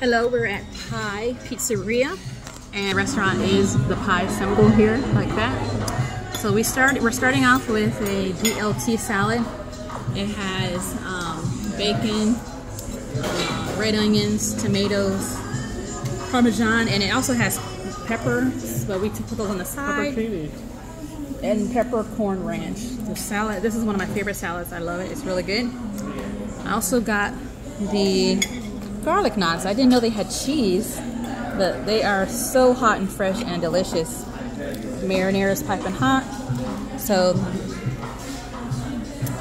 Hello, we're at Pi Pizzeria and restaurant is the pi symbol here like that. So we start we're starting off with a BLT salad. It has um, bacon, red onions, tomatoes, parmesan, and it also has peppers, but we put those on the side. And peppercorn ranch. The salad, this is one of my favorite salads. I love it. It's really good. I also got the garlic knots. I didn't know they had cheese, but they are so hot and fresh and delicious. Marinara is piping hot. So,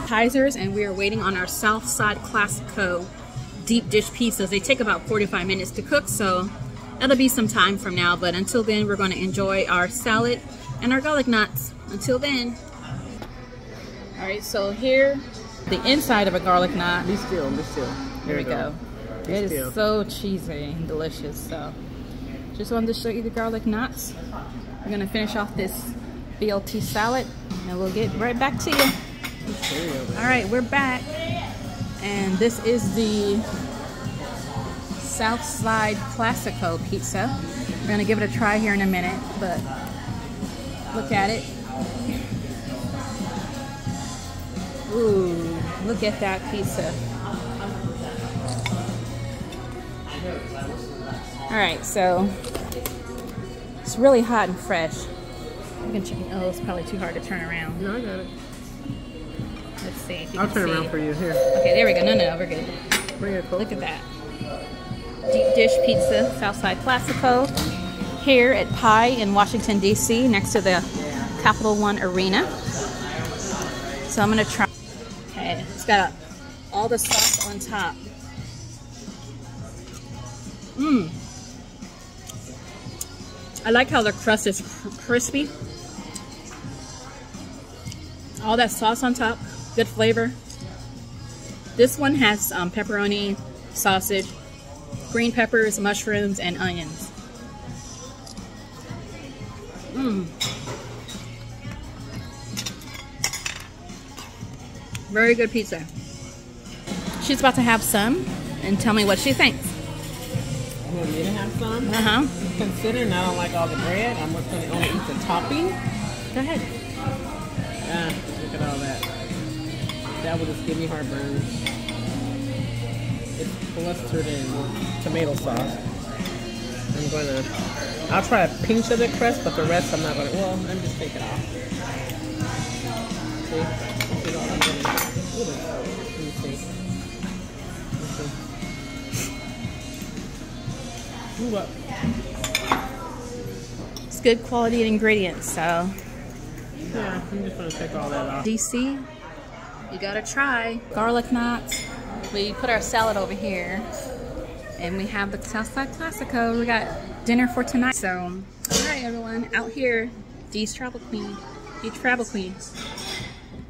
Kaisers, and we are waiting on our Southside Classico deep dish pizzas. They take about 45 minutes to cook, so that'll be some time from now. But until then, we're going to enjoy our salad and our garlic knots. Until then. All right, so here, the inside of a garlic knot. Be still, be still. Here we go. go. It is so cheesy and delicious. So, just wanted to show you the garlic knots. We're gonna finish off this BLT salad, and we'll get right back to you. All right, we're back, and this is the Southside Classico pizza. We're gonna give it a try here in a minute, but look at it. Ooh, look at that pizza. All right, so it's really hot and fresh. You can check. Oh, it's probably too hard to turn around. No, I got it. Let's see. I'll turn around for you. Here. Okay, there we go. No, no, we're good. Bring it close. Look at that. Deep dish pizza, Southside Classico, here at Pi in Washington, D.C., next to the Capital One Arena. So I'm gonna try. Okay, it's got all the sauce on top. Mmm. I like how the crust is crispy. All that sauce on top, good flavor. This one has um, pepperoni, sausage, green peppers, mushrooms, and onions. Mmm. Very good pizza. She's about to have some and tell me what she thinks. You want me to have some? Uh-huh. Considering I don't like all the bread, I'm just going to only eat the topping. Go ahead. Ah, look at all that. That will just give me heartburn. It's blistered in tomato sauce. I'm going to, I'll try a pinch of the crust, but the rest I'm not going to, well, I'm just take it off. See? See all I'm gonna, let me see. It's good quality ingredients, so. Yeah, I'm just gonna take all that off. DC, you gotta try. Garlic knots. We put our salad over here. And we have the Southside Classico. We got dinner for tonight. So, alright everyone, out here, Dee's Travel Queen. Dee's Travel Queen.